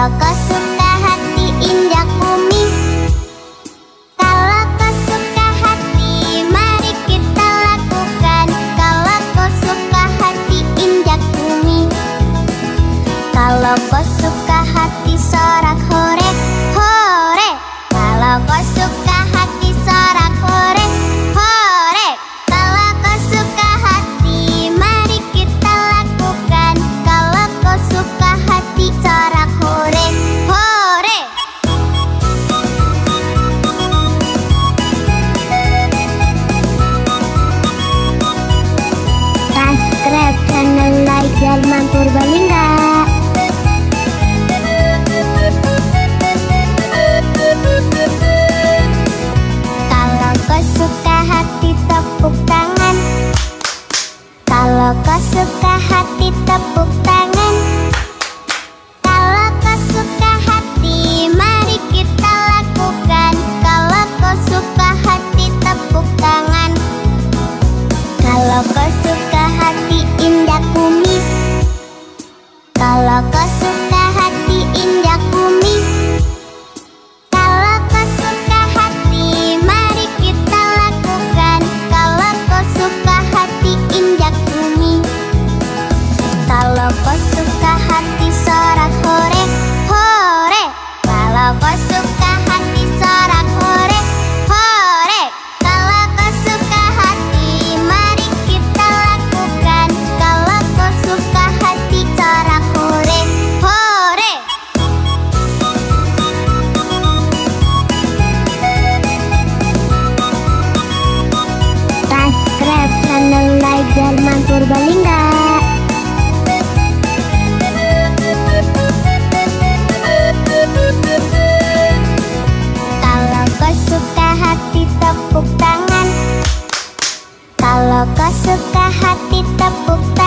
Kalau kau Firman Purbalingga. Kalau kau suka hati tepuk tangan. Kalau kau suka hati hati tepuk tangan. Kalau kau suka hati tepuk tangan